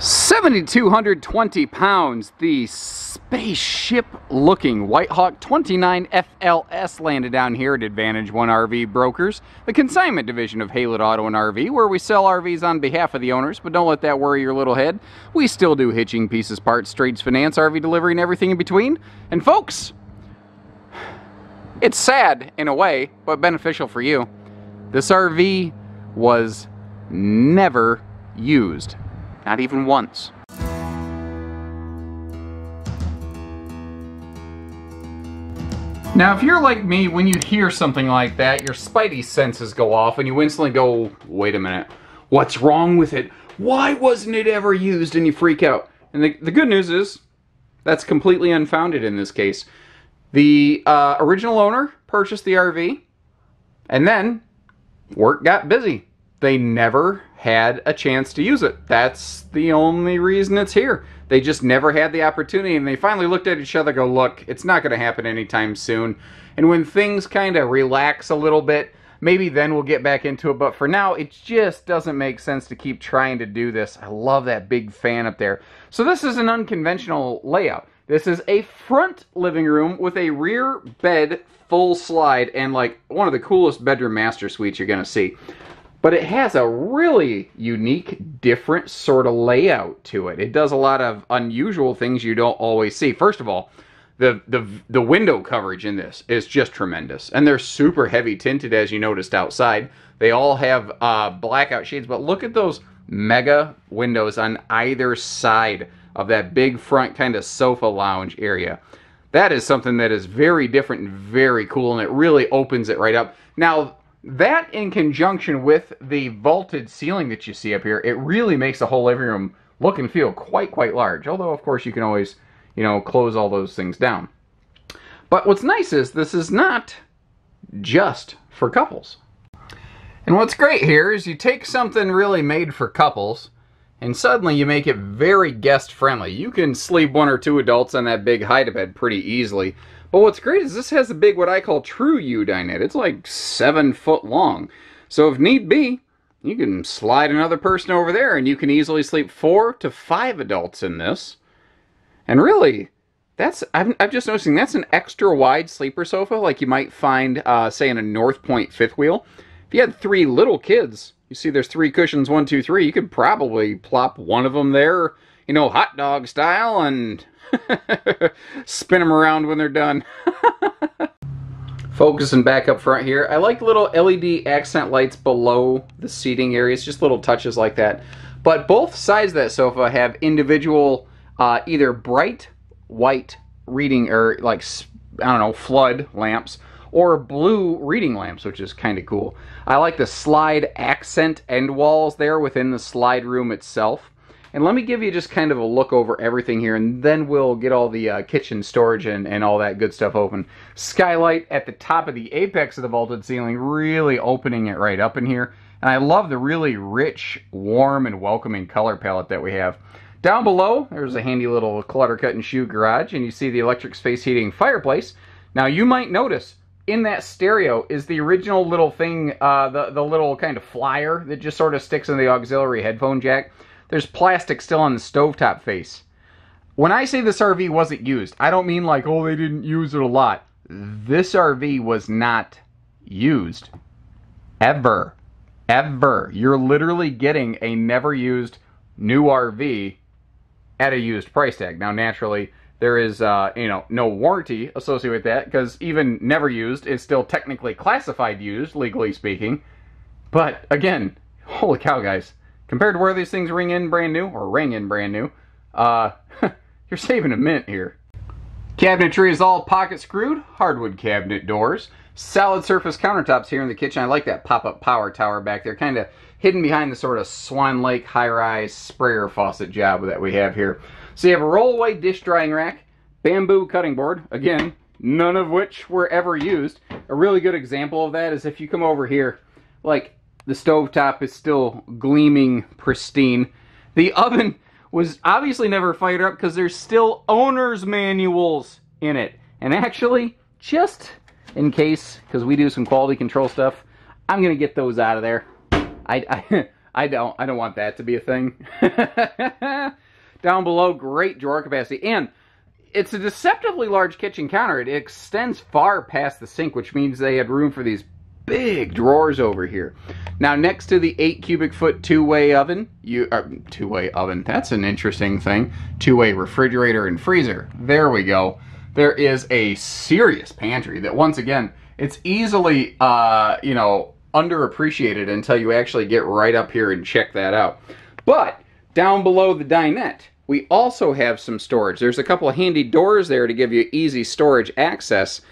7,220 pounds, the spaceship looking White Hawk 29 FLS landed down here at Advantage One RV Brokers, the consignment division of Haylett Auto and RV, where we sell RVs on behalf of the owners, but don't let that worry your little head. We still do hitching, pieces, parts, trades, finance, RV delivery, and everything in between. And folks, it's sad in a way, but beneficial for you. This RV was never used. Not even once. Now, if you're like me, when you hear something like that, your spidey senses go off and you instantly go, wait a minute, what's wrong with it? Why wasn't it ever used? And you freak out. And the, the good news is, that's completely unfounded in this case. The uh, original owner purchased the RV, and then work got busy. They never had a chance to use it. That's the only reason it's here. They just never had the opportunity, and they finally looked at each other go, look, it's not going to happen anytime soon. And when things kind of relax a little bit, maybe then we'll get back into it. But for now, it just doesn't make sense to keep trying to do this. I love that big fan up there. So this is an unconventional layout. This is a front living room with a rear bed full slide and like one of the coolest bedroom master suites you're going to see. But it has a really unique, different sort of layout to it. It does a lot of unusual things you don't always see. First of all, the, the, the window coverage in this is just tremendous. And they're super heavy tinted as you noticed outside. They all have uh, blackout shades, but look at those mega windows on either side of that big front kind of sofa lounge area. That is something that is very different and very cool, and it really opens it right up. Now, that in conjunction with the vaulted ceiling that you see up here, it really makes the whole living room look and feel quite, quite large. Although, of course, you can always, you know, close all those things down. But what's nice is this is not just for couples. And what's great here is you take something really made for couples and suddenly you make it very guest friendly. You can sleep one or two adults on that big hide-a-bed pretty easily. But what's great is this has a big, what I call true U dinette. It's like seven foot long. So if need be, you can slide another person over there and you can easily sleep four to five adults in this. And really, that's I'm, I'm just noticing that's an extra wide sleeper sofa like you might find, uh, say, in a North Point fifth wheel. If you had three little kids, you see there's three cushions, one, two, three, you could probably plop one of them there, you know, hot dog style and Spin them around when they're done. Focusing back up front here. I like little LED accent lights below the seating areas, just little touches like that. But both sides of that sofa have individual uh, either bright white reading or like, I don't know, flood lamps or blue reading lamps, which is kind of cool. I like the slide accent end walls there within the slide room itself. And let me give you just kind of a look over everything here, and then we'll get all the uh, kitchen storage and, and all that good stuff open. Skylight at the top of the apex of the vaulted ceiling, really opening it right up in here. And I love the really rich, warm, and welcoming color palette that we have. Down below, there's a handy little clutter cut and shoe garage, and you see the electric space heating fireplace. Now, you might notice in that stereo is the original little thing, uh, the, the little kind of flyer that just sort of sticks in the auxiliary headphone jack there's plastic still on the stovetop face. When I say this RV wasn't used, I don't mean like, oh, they didn't use it a lot. This RV was not used. Ever. Ever. You're literally getting a never used new RV at a used price tag. Now, naturally, there is, uh, you know, no warranty associated with that because even never used is still technically classified used, legally speaking. But again, holy cow, guys. Compared to where these things ring in brand new, or ring in brand new, uh, you're saving a mint here. Cabinetry is all pocket screwed, hardwood cabinet doors, solid surface countertops here in the kitchen. I like that pop-up power tower back there, kind of hidden behind the sort of Swan Lake high-rise sprayer faucet job that we have here. So you have a rollaway dish drying rack, bamboo cutting board, again, none of which were ever used. A really good example of that is if you come over here, like the stovetop is still gleaming pristine. The oven was obviously never fired up because there's still owner's manuals in it. And actually, just in case, because we do some quality control stuff, I'm going to get those out of there. I, I, I don't. I don't want that to be a thing. Down below, great drawer capacity. And it's a deceptively large kitchen counter. It extends far past the sink, which means they had room for these big drawers over here. Now, next to the 8 cubic foot two-way oven, you uh, two-way oven, that's an interesting thing. Two-way refrigerator and freezer. There we go. There is a serious pantry that, once again, it's easily, uh, you know, underappreciated until you actually get right up here and check that out. But down below the dinette, we also have some storage. There's a couple of handy doors there to give you easy storage access.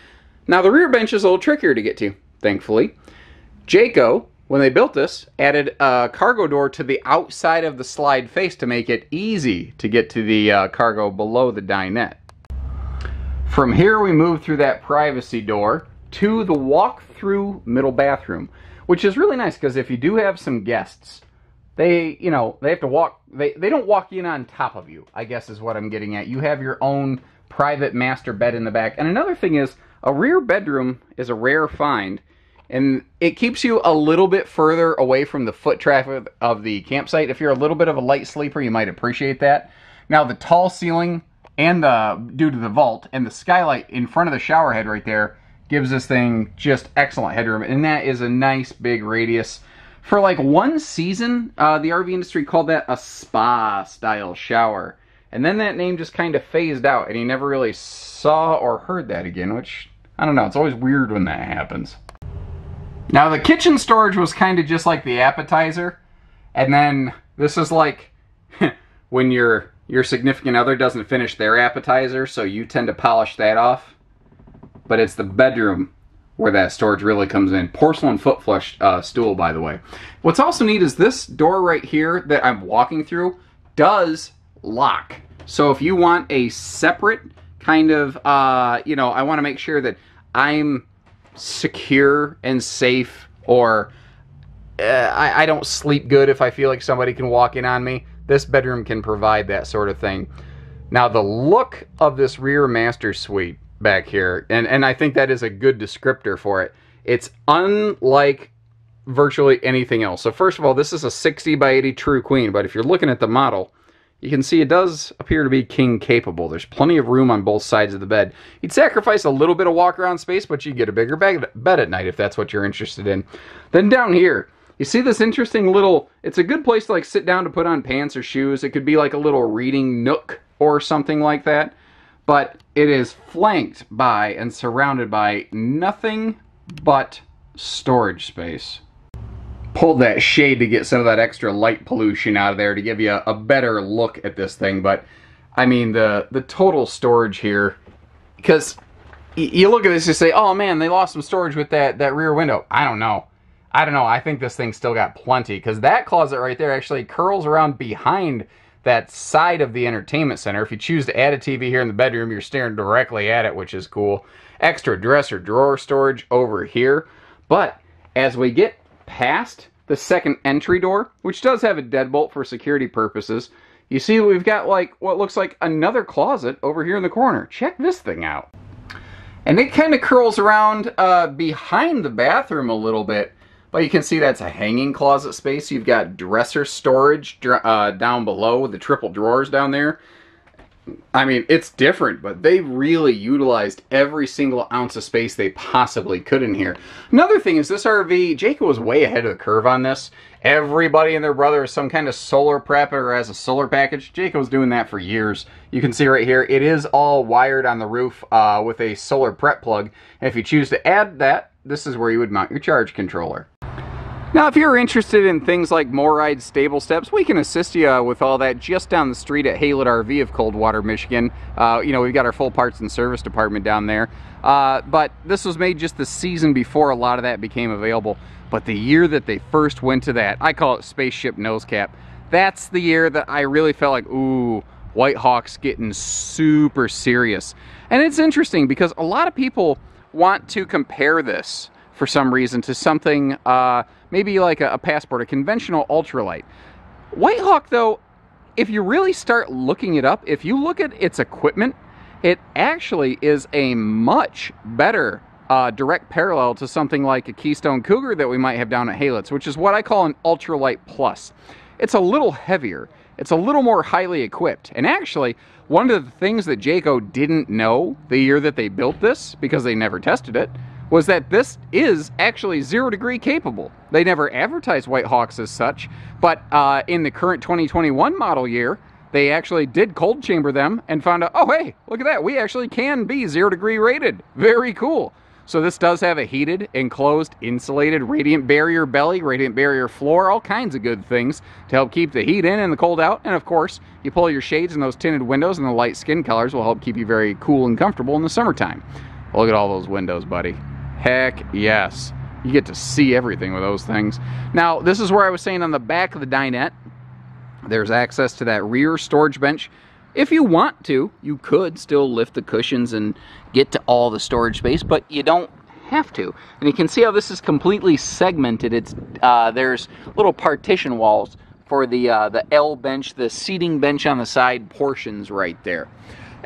Now the rear bench is a little trickier to get to, thankfully. Jayco, when they built this, added a cargo door to the outside of the slide face to make it easy to get to the uh, cargo below the dinette. From here we move through that privacy door to the walk-through middle bathroom which is really nice because if you do have some guests, they, you know, they have to walk, they, they don't walk in on top of you, I guess is what I'm getting at. You have your own private master bed in the back. And another thing is, a rear bedroom is a rare find, and it keeps you a little bit further away from the foot traffic of the campsite. If you're a little bit of a light sleeper, you might appreciate that. Now, the tall ceiling and the, due to the vault, and the skylight in front of the shower head right there, gives this thing just excellent headroom, and that is a nice big radius. For like one season, uh, the RV industry called that a spa style shower. And then that name just kind of phased out, and you never really saw or heard that again, which, I don't know, it's always weird when that happens. Now, the kitchen storage was kind of just like the appetizer, and then this is like when your your significant other doesn't finish their appetizer, so you tend to polish that off but it's the bedroom where that storage really comes in. Porcelain foot flush uh, stool, by the way. What's also neat is this door right here that I'm walking through does lock. So if you want a separate kind of, uh, you know, I want to make sure that I'm secure and safe or uh, I, I don't sleep good if I feel like somebody can walk in on me. This bedroom can provide that sort of thing. Now the look of this rear master suite back here, and, and I think that is a good descriptor for it. It's unlike virtually anything else. So first of all, this is a 60 by 80 true queen, but if you're looking at the model, you can see it does appear to be king capable. There's plenty of room on both sides of the bed. You'd sacrifice a little bit of walk around space, but you get a bigger bed, bed at night if that's what you're interested in. Then down here, you see this interesting little, it's a good place to like sit down to put on pants or shoes. It could be like a little reading nook or something like that but it is flanked by and surrounded by nothing but storage space. Pulled that shade to get some of that extra light pollution out of there to give you a, better look at this thing, but I mean the the total storage here, because you look at this and say, oh man, they lost some storage with that, that rear window. I don't know. I don't know. I think this thing still got plenty because that closet right there actually curls around behind that side of the entertainment center. If you choose to add a TV here in the bedroom, you're staring directly at it, which is cool. Extra dresser drawer storage over here. But as we get past the second entry door, which does have a deadbolt for security purposes, you see we've got like what looks like another closet over here in the corner. Check this thing out. And it kind of curls around uh, behind the bathroom a little bit. But you can see that's a hanging closet space. You've got dresser storage uh, down below, the triple drawers down there. I mean, it's different, but they really utilized every single ounce of space they possibly could in here. Another thing is this RV, Jayco was way ahead of the curve on this. Everybody and their brother is some kind of solar prep or has a solar package. Jayco was doing that for years. You can see right here, it is all wired on the roof uh, with a solar prep plug. And if you choose to add that, this is where you would mount your charge controller. Now, if you're interested in things like MORryde stable steps, we can assist you with all that just down the street at Haylett RV of Coldwater, Michigan. Uh, you know, we've got our full parts and service department down there. Uh, but this was made just the season before a lot of that became available. But the year that they first went to that, I call it spaceship nose cap. That's the year that I really felt like, ooh, White Hawk's getting super serious. And it's interesting because a lot of people want to compare this for some reason to something uh, maybe like a, a passport, a conventional ultralight. White Hawk, though, if you really start looking it up, if you look at its equipment, it actually is a much better uh, direct parallel to something like a Keystone Cougar that we might have down at Haylett's, which is what I call an ultralight plus. It's a little heavier. It's a little more highly equipped. And actually, one of the things that Jayco didn't know the year that they built this, because they never tested it, was that this is actually zero degree capable. They never advertised White Hawks as such, but uh, in the current 2021 model year, they actually did cold chamber them and found out, oh hey, look at that, we actually can be zero degree rated. Very cool. So this does have a heated, enclosed, insulated radiant barrier belly, radiant barrier floor, all kinds of good things to help keep the heat in and the cold out. And of course, you pull your shades and those tinted windows and the light skin colors will help keep you very cool and comfortable in the summertime. Look at all those windows, buddy. Heck yes. You get to see everything with those things. Now, this is where I was saying on the back of the dinette, there's access to that rear storage bench. If you want to, you could still lift the cushions and get to all the storage space, but you don't have to. And you can see how this is completely segmented. It's uh, There's little partition walls for the, uh, the L bench, the seating bench on the side portions right there.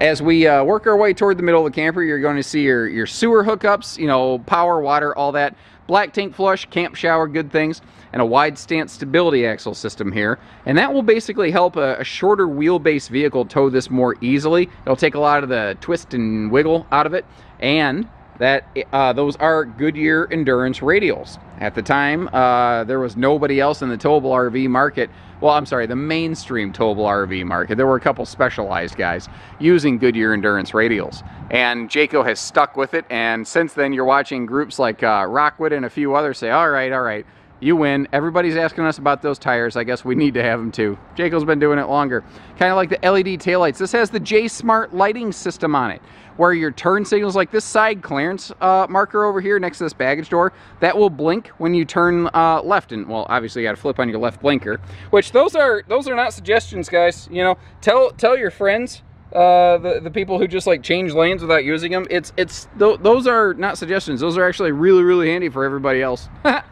As we uh, work our way toward the middle of the camper, you're going to see your, your sewer hookups, you know, power, water, all that. Black tank flush, camp shower, good things, and a wide stance stability axle system here. And that will basically help a, a shorter wheelbase vehicle tow this more easily. It'll take a lot of the twist and wiggle out of it. And that uh, those are Goodyear Endurance radials. At the time, uh, there was nobody else in the towable RV market. Well, I'm sorry, the mainstream towable RV market. There were a couple specialized guys using Goodyear Endurance radials. And Jayco has stuck with it. And since then, you're watching groups like uh, Rockwood and a few others say, all right, all right, you win. Everybody's asking us about those tires. I guess we need to have them too. Jayco's been doing it longer. Kind of like the LED taillights. This has the J Smart lighting system on it where your turn signals like this side clearance uh, marker over here next to this baggage door that will blink when you turn uh, left and well obviously you got to flip on your left blinker which those are those are not suggestions guys you know tell tell your friends uh, the, the people who just like change lanes without using them it's it's th those are not suggestions those are actually really really handy for everybody else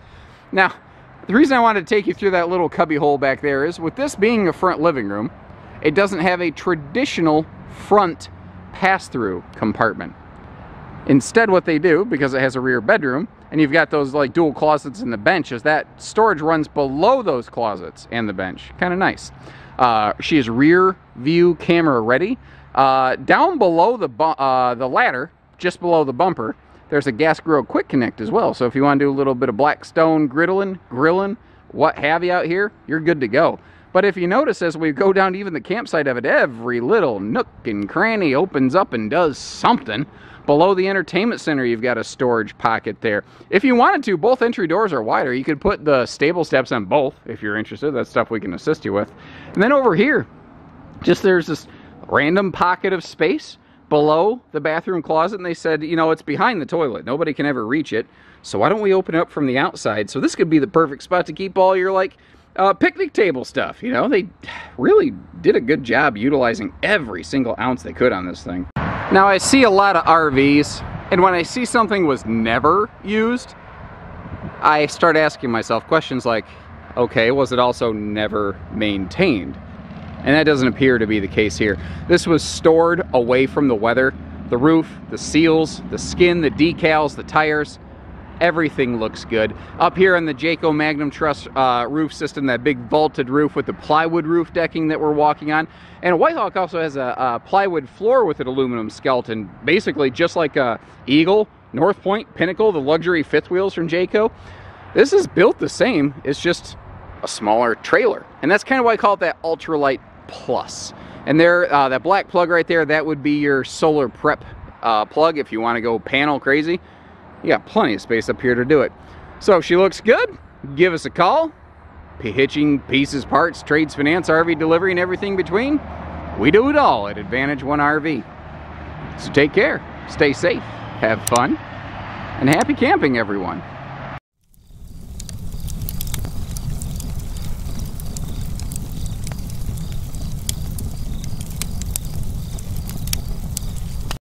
now the reason I wanted to take you through that little cubby hole back there is with this being a front living room it doesn't have a traditional front pass-through compartment. Instead, what they do, because it has a rear bedroom, and you've got those like dual closets and the bench, is that storage runs below those closets and the bench. Kind of nice. Uh, she is rear view camera ready. Uh, down below the, uh, the ladder, just below the bumper, there's a gas grill quick connect as well. So if you want to do a little bit of Blackstone griddling, grilling, what have you out here, you're good to go. But if you notice as we go down to even the campsite of it, every little nook and cranny opens up and does something. Below the entertainment center, you've got a storage pocket there. If you wanted to, both entry doors are wider. You could put the stable steps on both if you're interested. That's stuff we can assist you with. And then over here, just there's this random pocket of space below the bathroom closet and they said, you know, it's behind the toilet. Nobody can ever reach it. So why don't we open it up from the outside? So this could be the perfect spot to keep all your like uh, picnic table stuff. You know, they really did a good job utilizing every single ounce they could on this thing. Now I see a lot of RVs, and when I see something was never used, I start asking myself questions like, okay, was it also never maintained? And that doesn't appear to be the case here. This was stored away from the weather. The roof, the seals, the skin, the decals, the tires, everything looks good. Up here on the Jayco Magnum Truss uh, roof system, that big vaulted roof with the plywood roof decking that we're walking on. And White Hawk also has a, a plywood floor with an aluminum skeleton, basically just like a Eagle, North Point, Pinnacle, the luxury fifth wheels from Jayco. This is built the same, it's just a smaller trailer. And that's kind of why I call it that ultralight plus. And there, uh, that black plug right there, that would be your solar prep uh, plug if you want to go panel crazy. You got plenty of space up here to do it. So if she looks good, give us a call. Hitching, pieces, parts, trades, finance, RV delivery, and everything between. We do it all at Advantage One RV. So take care, stay safe, have fun, and happy camping, everyone.